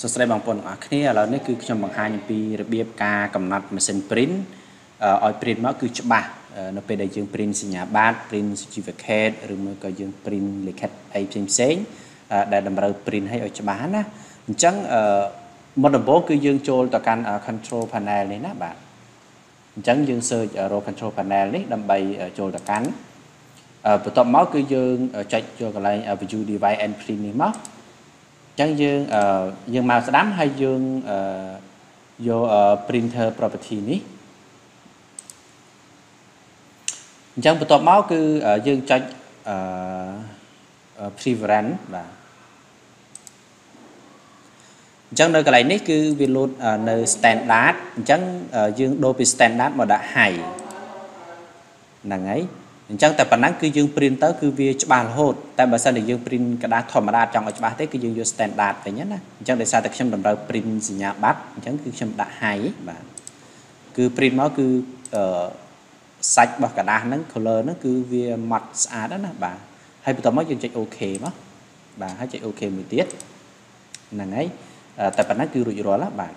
សួស្តីបងប្អូនទាំងអស់គ្នាឥឡូវនេះគឺខ្ញុំបង្ហាញអំពីរបៀបការកំណត់ម៉ាស៊ីន print ឲ្យ print មកគឺច្បាស់នៅពេលដែលយើង print សញ្ញាបត្រ print certificate ឬមួយក៏យើង print លិខិតអីផ្សេងផ្សេងដែលតម្រូវ print ឲ្យឲ្យច្បាស់ណាអញ្ចឹងមុនដំបូងគឺយើងចូលទៅកាន់ control panel នេះណាបាទអញ្ចឹងយើង search រក control panel នេះដើម្បីចូលទៅកាន់បន្ទាប់មកគឺយើងចុចចូលកន្លែង view device and print នេះមក អញ្ចឹងយើងយើងមកស្ដាំហើយយើងយក printer property នេះអញ្ចឹងបន្ទាប់មកគឺយើងចុច preference បាទអញ្ចឹងនៅកន្លែងនេះគឺវាលោតនៅ standard អញ្ចឹងយើងដូរពី standard មកដាក់ high ហ្នឹងហើយ អញ្ចឹងតែប៉ុណ្ណឹងគឺយើង print ទៅគឺវាច្បាស់រហូតតែបើសិនជាយើង print กระดาษធម្មតាចង់ឲ្យច្បាស់ទេគឺយើងយក standard វិញណាអញ្ចឹងដោយសារតែខ្ញុំតម្រូវ print សញ្ញាបត្រអញ្ចឹងគឺខ្ញុំដាក់ high បាទគឺ print មកគឺអឺសាច់របស់กระดาษហ្នឹង color ហ្នឹងគឺវាម៉ត់ស្អាតណាបាទហើយបន្ទាប់មកយើងចុច OK មកបាទហើយចុច OK មួយទៀតហ្នឹងហើយតែប៉ុណ្ណឹងគឺរួចរាល់បាទ